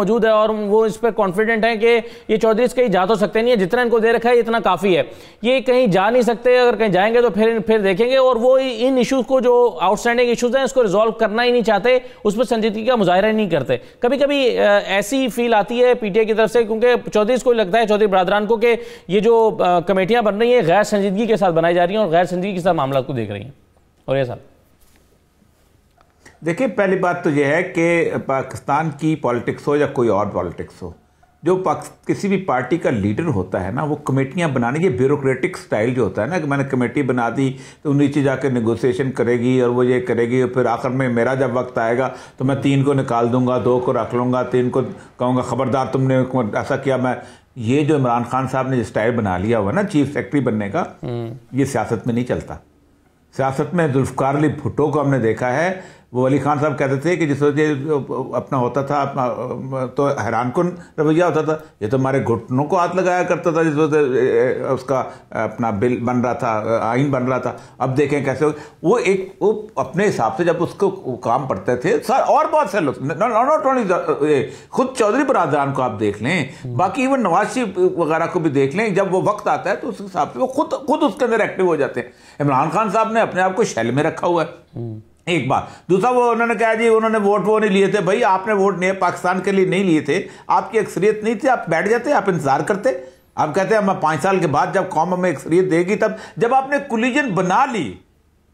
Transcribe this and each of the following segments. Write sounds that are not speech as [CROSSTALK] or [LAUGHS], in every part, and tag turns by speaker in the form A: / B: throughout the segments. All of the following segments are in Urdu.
A: موجود ہے اور وہ اس پہ کانفیڈنٹ ہیں کہ یہ چودھری کہیں جا تو سکتے نہیں ہے جتنا ان کو دے رکھا ہے، اتنا کافی ہے۔ یہ کہیں جا نہیں سکتے، اگر کہیں جائیں گے تو پھر پھر دیکھیں گے۔ اور وہ ان ایشوز کو جو آؤٹ سٹینڈنگ ایشوز ہیں، اس کو ریزالو کرنا ہی نہیں چاہتے۔ اس پہ سنجیدگی کا مظاہرہ ہی نہیں کرتے۔ کبھی کبھی ایسی فیل آتی ہے پی ٹی اے کی طرف سے، کیونکہ چودھری کو لگتا ہے، چودھری برادران کو کہ یہ جو کمیٹیاں بن رہی ہیں، غیر سنجیدگی کے ساتھ بنائی جا رہی ہیں اور غیر سنجیدگی کے ساتھ معاملات کو دیکھ رہی ہیں۔ اور یہ صاحب
B: دیکھیں پہلی بات تو یہ ہے کہ پاکستان کی پالیٹکس ہو یا کوئی اور پالیٹکس ہو جو کسی بھی پارٹی کا لیڈر ہوتا ہے نا وہ کمیٹیاں بنانے یہ بیوروکریٹک سٹائل جو ہوتا ہے نا کہ میں نے کمیٹی بنا دی تو نیچے جا کے نیگوسیشن کرے گی اور وہ یہ کرے گی اور پھر آخر میں میرا جب وقت آئے گا تو میں تین کو نکال دوں گا دو کو رکھ لوں گا تین کو کہوں گا خبردار تم نے ایسا کیا میں یہ جو عمران خان صاحب نے جو سٹائل بنا لیا ہوا نا چیف سیکٹری بننے کا یہ سیاست میں نہیں چلتا۔ سیاست میں ذوالفقار علی بھٹو کو ہم نے دیکھا ہے وہ علی خان صاحب کہتے تھے کہ جس وقت اپنا ہوتا تھا، اپنا، تو حیران کن رویہ ہوتا تھا۔ یہ تو ہمارے گھٹنوں کو ہاتھ لگایا کرتا تھا، جس وقت اس کا اپنا بل بن رہا تھا، آئین بن رہا تھا۔ اب دیکھیں کیسے وہ ایک، وہ اپنے حساب سے جب اس کو کام پڑھتے تھے سر اور بہت سے لوگ ناٹ اونلی خود چودھری برادران کو آپ دیکھ لیں۔ باقی ایون نواز شریف وغیرہ کو بھی دیکھ لیں۔ جب وہ وقت آتا ہے تو اس حساب سے وہ خود خود اس کے اندر ایکٹیو ہو جاتے ہیں۔ عمران خان صاحب نے اپنے آپ کو شیل میں رکھا ہوا ہے۔ ایک بات دوسرا وہ انہوں نے کہا جی انہوں نے ووٹ وہ نہیں لیے تھے۔ بھائی، آپ نے ووٹ نہیں پاکستان کے لیے نہیں لیے تھے۔ آپ کی اکثریت نہیں تھی۔ آپ بیٹھ جاتے، آپ انتظار کرتے۔ آپ کہتے ہیں پانچ سال کے بعد جب قوم ہمیں اکثریت دے گی، تب جب آپ نے کولیجن بنا لی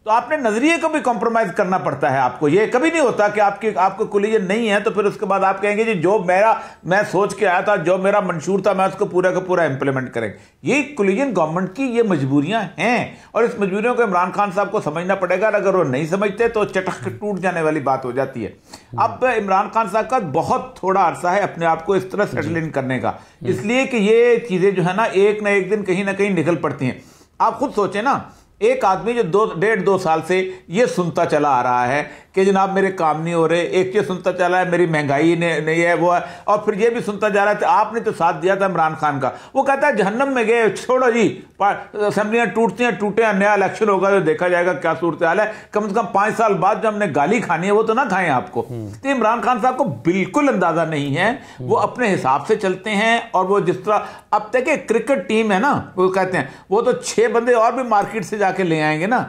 B: تو آپ نے نظریے کو بھی کمپرومائز کرنا پڑتا ہے آپ کو۔ یہ کبھی نہیں ہوتا کہ آپ کی آپ کو کولیجن نہیں ہے تو پھر اس کے بعد آپ کہیں گے جی جو میرا میں سوچ کے آیا تھا، جو میرا منشور تھا، میں اس کو پورا کا پورا امپلیمنٹ کریں۔ یہ کولیجن گورنمنٹ کی یہ مجبوریاں ہیں۔ اور اس مجبوریوں کو عمران خان صاحب کو سمجھنا پڑے گا۔ اگر وہ نہیں سمجھتے تو چٹک ٹوٹ جانے والی بات ہو جاتی ہے۔ اب عمران خان صاحب کا بہت تھوڑا عرصہ ہے اپنے آپ کو اس طرح سیٹل ان کرنے کا۔ اس لیے کہ یہ چیزیں جو ہے نا، ایک نہ ایک دن کہیں نہ کہیں نکل پڑتی ہیں۔ آپ خود سوچیں نا ایک آدمی جو دو ڈیڑھ دو سال سے یہ سنتا چلا آ رہا ہے کہ جناب میرے کام نہیں ہو رہے ایک یہ سنتا چلا ہے میری مہنگائی نہیں ہے وہ ہے۔ اور پھر یہ بھی سنتا جا رہا ہے آپ نے تو ساتھ دیا تھا عمران خان کا۔ وہ کہتا ہے جہنم میں گئے چھوڑو جی اسمبلیاں ٹوٹتی ہیں ٹوٹے ہیں نیا الیکشن ہوگا جو دیکھا جائے گا کیا صورتحال ہے۔ کم از کم پانچ سال بعد جو ہم نے گالی کھانی ہے وہ تو نہ کھائیں آپ کو۔ تو عمران خان صاحب کو بالکل اندازہ نہیں ہے۔ وہ اپنے حساب سے چلتے ہیں اور وہ جس طرح اب تک کرکٹ ٹیم ہے نا وہ کہتے ہیں وہ تو چھ بندے اور بھی مارکیٹ سے جا کے لے آئیں گے نا۔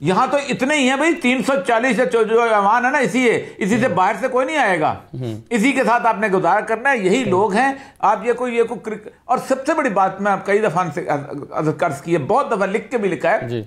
B: یہاں تو اتنے ہی ہیں بھائی تین سو چالیس جو ایوان ہے نا اسی ہے۔ اسی سے باہر سے کوئی نہیں آئے گا۔ اسی کے ساتھ آپ نے گزارا کرنا ہے یہی لوگ ہیں۔ آپ یہ کوئی یہ کوئی اور سب سے بڑی بات میں کئی دفعہ سے قرض کی ہے۔ بہت دفعہ لکھ کے بھی لکھا ہے جی۔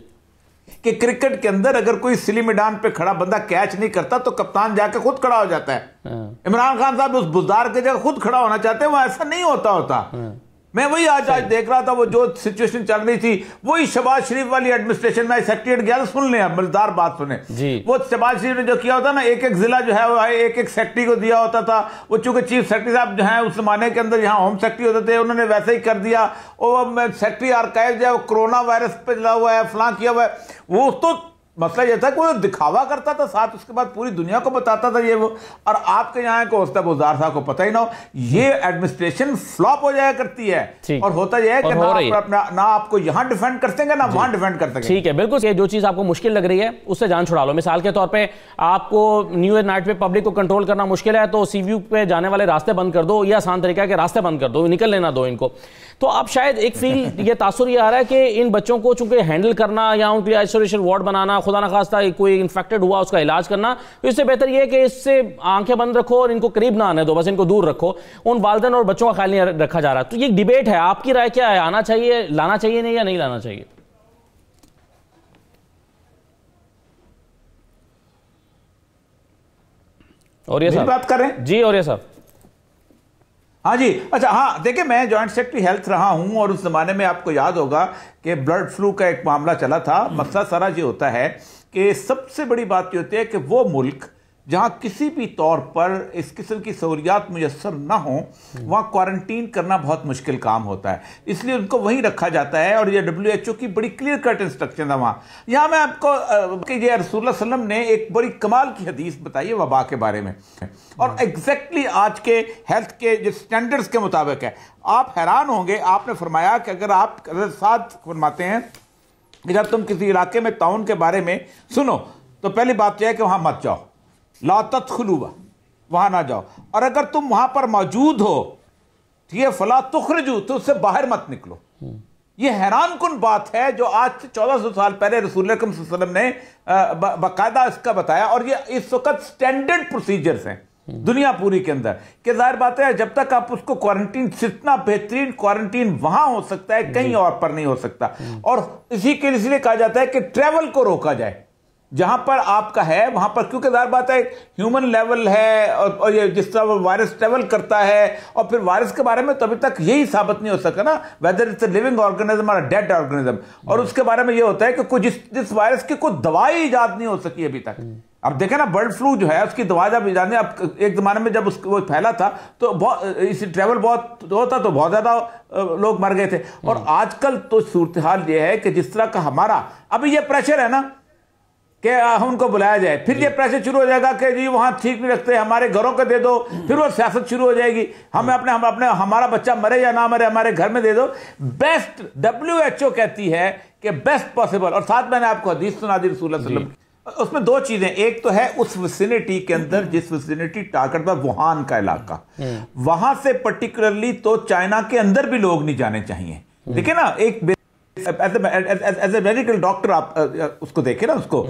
B: کہ کرکٹ کے اندر اگر کوئی سلی میدان پہ کھڑا بندہ کیچ نہیں کرتا تو کپتان جا کے خود کھڑا ہو جاتا ہے۔ ہاں۔ عمران خان صاحب اس بزدار کے جگہ خود کھڑا ہونا چاہتے ہیں وہ ایسا نہیں ہوتا ہوتا۔ ہاں۔ میں وہی آج آج دیکھ رہا تھا وہ جو سچویشن چل رہی تھی وہی شباز شریف والی ایڈمنسٹریشن میں سیکٹریٹ گیا سن لیں مزدار بات سنیں۔ جی۔ وہ شباز شریف نے جو کیا ہوتا نا ایک ایک ضلع جو ہے وہ ایک ایک سیکٹری کو دیا ہوتا تھا۔ وہ چونکہ چیف سیکٹری صاحب جو ہیں اس زمانے کے اندر یہاں ہوم سیکٹری ہوتے تھے انہوں نے ویسے ہی کر دیا۔ وہ سیکٹری آرکائیو جو ہے وہ کرونا وائرس پہ چلا ہوا ہے فلاں کیا ہوا ہے۔ وہ تو مسئلہ یہ تھا کہ وہ دکھاوا کرتا تھا ساتھ اس کے بعد پوری دنیا کو بتاتا تھا یہ وہ۔ اور آپ کے یہاں کو ہوتا بزار صاحب کو پتہ ہی نہ ہو یہ ایڈمنسٹریشن فلاپ ہو جایا کرتی ہے۔ اور ہوتا یہ ہے کہ نہ آپ کو یہاں ڈیفینڈ کر سکیں گے نہ وہاں ڈیفینڈ کر سکیں
A: ٹھیک ہے بالکل یہ جو چیز آپ کو مشکل لگ رہی ہے اس سے جان چھڑا لو۔ مثال کے طور پہ آپ کو نیو ایئر نائٹ پہ پبلک کو کنٹرول کرنا مشکل ہے تو سی ویو پہ جانے والے راستے بند کر دو یہ آسان طریقہ ہے کہ راستے بند کر دو نکل لینا دو ان کو۔ تو اب شاید ایک فیل [LAUGHS] یہ تاثر یہ آ رہا ہے کہ ان بچوں کو چونکہ ہینڈل کرنا یا ان کے لیے آئسولیشن وارڈ بنانا خدا نخواستہ کوئی انفیکٹڈ ہوا اس کا علاج کرنا۔ تو اس سے بہتر یہ ہے کہ اس سے آنکھیں بند رکھو اور ان کو قریب نہ آنے دو بس ان کو دور رکھو۔ ان والدین اور بچوں کا خیال نہیں رکھا جا رہا۔ تو یہ ڈیبیٹ ہے آپ کی رائے کیا ہے؟ آنا چاہیے لانا چاہیے نہیں یا نہیں لانا چاہیے؟ اور یہ صاحب۔ بات کر رہے ہیں؟ جی اور یہ صاحب۔
B: ہاں جی اچھا ہاں دیکھیں، میں جوائنٹ سیکٹری ہیلتھ رہا ہوں اور اس زمانے میں آپ کو یاد ہوگا کہ بلڈ فلو کا ایک معاملہ چلا تھا۔ مسئلہ سارا یہ ہوتا ہے کہ سب سے بڑی بات یہ ہوتی ہے کہ وہ ملک جہاں کسی بھی طور پر اس قسم کی سہولیات میسر نہ ہوں، وہاں کوارنٹین کرنا بہت مشکل کام ہوتا ہے۔ اس لیے ان کو وہیں رکھا جاتا ہے اور یہ ڈبلیو ایچ او کی بڑی کلیئر کٹ انسٹرکشن ہے وہاں۔ یہاں میں آپ کو کہ یہ رسول اللہ علیہ وسلم نے ایک بڑی کمال کی حدیث بتائی ہے وبا کے بارے میں۔ اور ایگزیکٹلی آج کے ہیلتھ کے جو سٹینڈرز کے مطابق ہے۔ آپ حیران ہوں گے، آپ نے فرمایا کہ اگر آپ ساتھ فرماتے ہیں کہ جب تم کسی علاقے میں تعاون کے بارے میں سنو، تو پہلی بات یہ ہے کہ وہاں مت جاؤ۔ لا تدخلوا وہاں نہ جاؤ۔ اور اگر تم وہاں پر موجود ہو یہ فلا تخرجو تو اس سے باہر مت نکلو۔ یہ حیران کن بات ہے جو آج سے چودہ سو سال پہلے رسول اللہ صلی اللہ علیہ وسلم نے باقاعدہ اس کا بتایا۔ اور یہ اس وقت سٹینڈرڈ پروسیجرز ہیں دنیا پوری کے اندر۔ کہ ظاہر بات ہے جب تک آپ اس کو کوارنٹین جتنا بہترین کوارنٹین وہاں ہو سکتا ہے کہیں جی۔ اور پر نہیں ہو سکتا۔ اور اسی کے لیے کہا جاتا ہے کہ ٹریول کو روکا جائے۔ جہاں پر آپ کا ہے وہاں پر کیونکہ ظاہر بات ہے؟ ہیومن لیول ہے اور یہ جس طرح وہ وائرس ٹریول کرتا ہے اور پھر وائرس کے بارے میں تو ابھی تک یہی ثابت نہیں ہو سکا نا whether it's a living organism اور ڈیڈ آرگنیزم اور اس کے بارے میں یہ ہوتا ہے کہ کوئی جس جس وائرس کی کوئی دوائی ایجاد نہیں ہو سکی ابھی تک. اب دیکھیں نا برڈ فلو جو ہے اس کی دوا جب ایجاد نہیں اب ایک زمانے میں جب اس وہ پھیلا تھا تو بہت اسی ٹریول بہت ہوتا تو بہت زیادہ لوگ مر گئے تھے. اور آج کل تو صورتحال یہ ہے کہ جس طرح کا ہمارا ابھی یہ پریشر ہے نا کہ ان کو بلایا جائے۔ پھر یہ جی۔ پیسے شروع ہو جائے گا کہ جی وہاں ٹھیک نہیں رکھتے ہمارے گھروں کے دے دو پھر وہ سیاست شروع ہو جائے گی۔ ہمیں اپنے ہم اپنے ہمارا بچہ مرے یا نہ مرے ہمارے گھر میں دے دو۔ بیسٹ ڈبلیو ایچ او کہتی ہے کہ بیسٹ پاسبل اور ساتھ میں نے آپ کو حدیث سنا دی رسول اللہ علیہ جی۔ وسلم۔ اس میں دو چیزیں۔ ایک تو ہے اس وسینٹی کے اندر جس وسینٹی ٹارگٹ پر وہان کا علاقہ۔ ہاں۔ وہاں سے پرٹیکولرلی تو چائنا کے اندر بھی لوگ نہیں جانے چاہیے۔ ہاں۔ دیکھیں نا ایک ایز اے میڈیکل ڈاکٹر آپ uh, uh, اس کو دیکھیں نا اس کو.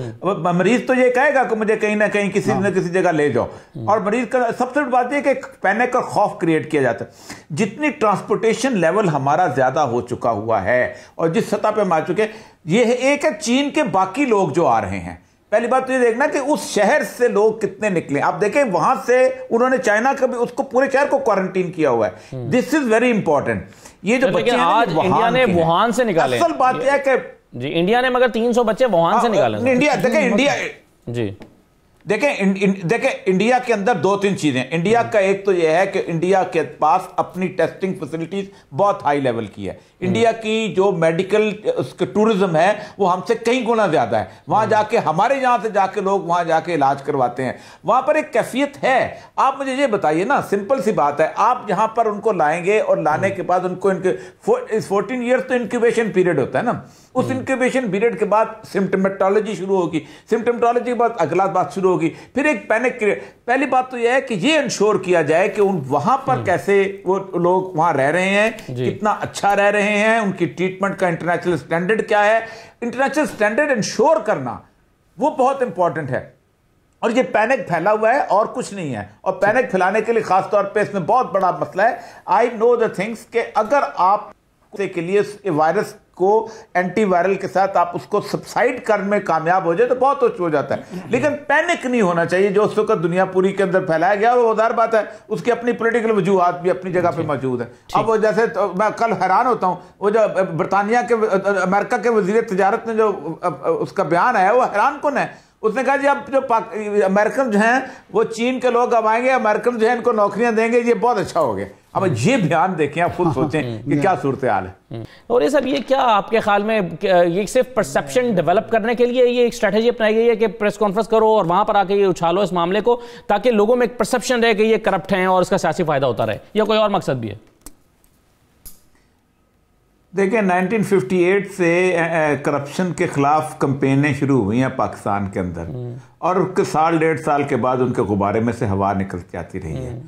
B: مریض تو یہ کہے گا کہ مجھے کہیں نہ کہیں کسی نہ کسی جگہ لے جاؤ. اور مریض کا سب سے بڑی بات یہ کہ پینک اور خوف کریٹ کیا جاتا ہے. جتنی ٹرانسپورٹیشن لیول ہمارا زیادہ ہو چکا ہوا ہے اور جس سطح پہ ہم آ چکے یہ ایک ہے چین کے باقی لوگ جو آ رہے ہیں. پہلی بات تو یہ دیکھنا کہ اس شہر سے لوگ کتنے نکلے آپ دیکھیں وہاں سے انہوں نے چائنا کا
A: بھی
B: اس
A: کو
B: پورے شہر
A: کو
B: کوارنٹین کیا
A: ہوا ہے.
B: دس از
A: ویری امپورٹنٹ یہ
B: جو بچے آج انڈیا نے
A: وہان سے نکالے اصل بات یہ ہے کہ جی
B: انڈیا نے مگر تین
A: سو
B: بچے وہان سے ہاں، نکالے انڈیا دیکھیں انڈیا جی۔ دیکھیں دیکھیں انڈیا کے اندر دو تین چیزیں۔ انڈیا کا ایک تو یہ ہے کہ انڈیا کے پاس اپنی ٹیسٹنگ فیسلٹیز بہت ہائی لیول کی ہے۔ انڈیا کی جو میڈیکل اس کے ٹورزم ہے وہ ہم سے کئی گنا زیادہ ہے۔ وہاں جا کے ہمارے یہاں سے جا کے لوگ وہاں جا کے علاج کرواتے ہیں۔ وہاں پر ایک کیفیت ہے۔ آپ مجھے یہ بتائیے نا سمپل سی بات ہے آپ یہاں پر ان کو لائیں گے اور لانے کے بعد ان کو ان کے فورٹین ایئرس تو انکیوبیشن پیریڈ ہوتا ہے نا۔ اس انکیویشن پیریڈ کے بعد سمٹمیٹالوجی شروع ہوگی۔ سمٹمیٹالوجی کے بعد اگلا بات شروع ہوگی۔ پھر ایک پینک کریٹ پہلی بات تو یہ ہے کہ یہ انشور کیا جائے کہ ان وہاں پر کیسے وہ لوگ وہاں رہ رہے ہیں جی۔ کتنا اچھا رہ رہے ہیں ان کی ٹریٹمنٹ کا انٹرنیشنل سٹینڈرڈ کیا ہے۔ انٹرنیشنل سٹینڈرڈ انشور کرنا وہ بہت امپورٹنٹ ہے۔ اور یہ پینک پھیلا ہوا ہے اور کچھ نہیں ہے۔ اور جی۔ پینک پھیلانے کے لیے خاص طور پہ اس میں بہت بڑا مسئلہ ہے۔ آئی نو دا تھنگس کہ اگر آپ کے لیے وائرس کو اینٹی وائرل کے ساتھ آپ اس کو سبسائڈ کرنے میں کامیاب ہو جائے تو بہت اچھ ہو جاتا ہے۔ لیکن پینک نہیں ہونا چاہیے جو اس وقت دنیا پوری کے اندر پھیلایا گیا وہ ادار بات ہے اس کی اپنی پولیٹیکل وجوہات بھی اپنی جگہ پہ موجود ہیں۔ اب وہ جیسے میں کل حیران ہوتا ہوں وہ جو برطانیہ کے امریکہ کے وزیر تجارت نے جو اس کا بیان آیا وہ حیران کن ہے۔ اس نے کہا جی اب جو امریکن جو ہیں وہ چین کے لوگ
A: اب آئیں گے امریکن جو ہیں ان کو نوکریاں دیں گے یہ بہت اچھا ہو گیا۔ اب یہ بیان دیکھیں آپ خود سوچیں کہ کیا صورتحال ہے۔ اور یہ سب یہ کیا آپ کے خیال میں یہ صرف پرسپشن ڈیولپ کرنے کے لیے یہ ایک اسٹریٹجی اپنائی گئی ہے کہ پریس کانفرنس کرو اور وہاں پر
B: آ کے یہ اچھالو اس معاملے کو تاکہ لوگوں میں ایک پرسپشن رہے کہ یہ کرپٹ ہیں اور اس کا سیاسی فائدہ ہوتا رہے؟ یا کوئی اور مقصد بھی ہے؟ دیکھیں نائنٹین ففٹی ایٹ سے کرپشن کے خلاف کمپینیں شروع ہوئی ہیں پاکستان کے اندر۔ اور سال ڈیڑھ سال کے بعد ان کے غبارے میں سے ہوا نکل جاتی رہی ہے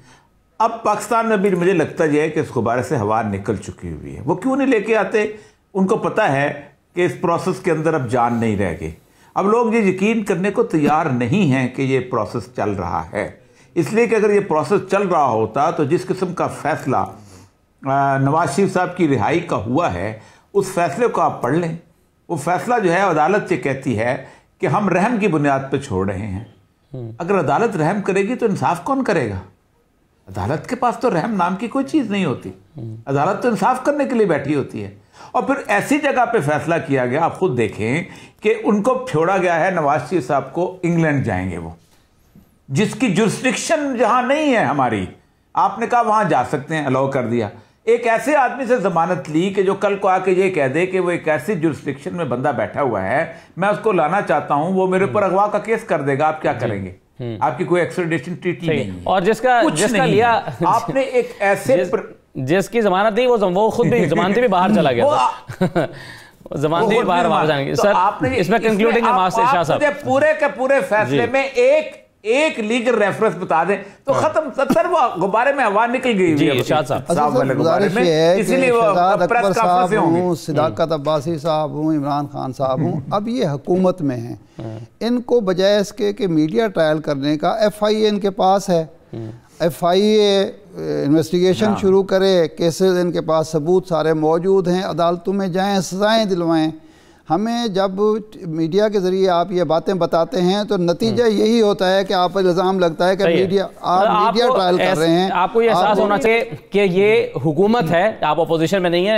B: اب پاکستان میں بھی مجھے لگتا یہ ہے کہ اس غبارے سے ہوا نکل چکی ہوئی ہے۔ وہ کیوں نہیں لے کے آتے؟ ان کو پتہ ہے کہ اس پروسیس کے اندر اب جان نہیں رہ گئی۔ اب لوگ یہ یقین کرنے کو تیار نہیں ہیں کہ یہ پروسیس چل رہا ہے۔ اس لیے کہ اگر یہ پروسیس چل رہا ہوتا تو جس قسم کا فیصلہ نواز شریف صاحب کی رہائی کا ہوا ہے اس فیصلے کو آپ پڑھ لیں۔ وہ فیصلہ جو ہے عدالت یہ کہتی ہے کہ ہم رحم کی بنیاد پہ چھوڑ رہے ہیں۔ اگر عدالت رحم کرے گی تو انصاف کون کرے گا؟ عدالت کے پاس تو رحم نام کی کوئی چیز نہیں ہوتی۔ عدالت تو انصاف کرنے کے لیے بیٹھی ہوتی ہے۔ اور پھر ایسی جگہ پہ فیصلہ کیا گیا آپ خود دیکھیں کہ ان کو چھوڑا گیا ہے نواز شریف صاحب کو انگلینڈ جائیں گے وہ۔ جس کی جورسٹرکشن جہاں نہیں ہے ہماری آپ نے کہا وہاں جا سکتے ہیں الاؤ کر دیا۔ ایک ایسے آدمی سے ضمانت
A: لی کہ جو کل
B: کو آ کے
A: یہ کہہ دے کہ وہ ایک ایسی جورسٹکشن میں بندہ بیٹھا ہوا ہے میں اس کو لانا چاہتا
B: ہوں
A: وہ
B: میرے
A: اوپر اغوا کا کیس
B: کر دے گا آپ کیا جی، کریں گے؟ آپ کی کوئی ایکسٹریڈیشن ٹریٹی نہیں
A: اور جس کا جس کا لیا آپ
B: نے ایک ایسے
A: جس کی ضمانت دی وہ خود بھی ضمانتی بھی باہر چلا گیا ضمانتی [LAUGHS] بھی باہر باہر۔ جائیں گے۔ سر اس میں کنکلوڈنگ
B: پورے کے پورے جی۔ فیصلے میں ایک لیگل ریفرنس بتا دیں تو ختم سر وہ غبارے میں ہوا نکل گئی
A: جی،
B: ہوئی ہے
A: ارشاد صاحب۔
B: صاحب
C: اصل
B: والے غبارے میں اسی لیے وہ پریس
C: صاحب
B: کانفرنسیں ہوں
C: ہوں
B: گی
C: صداقت عباسی صاحب ہوں عمران خان صاحب ہوں۔ اب یہ حکومت میں ہیں۔ ان کو بجائے اس کے کہ میڈیا ٹرائل کرنے کا ایف آئی اے ان کے پاس ہے۔ ایف آئی اے انویسٹیگیشن شروع کرے کیسز ان کے پاس ثبوت سارے موجود ہیں عدالتوں میں جائیں سزائیں دلوائیں۔ ہمیں جب میڈیا کے ذریعے آپ یہ باتیں بتاتے ہیں تو نتیجہ یہی ہوتا ہے کہ آپ پر الزام لگتا ہے کہ۔ میڈیا آپ میڈیا
A: کو
C: ٹرائل کر رہے ہیں۔
A: آپ کو یہ احساس ہونا چاہیے کہ یہ حکومت ہے آپ اپوزیشن میں نہیں ہے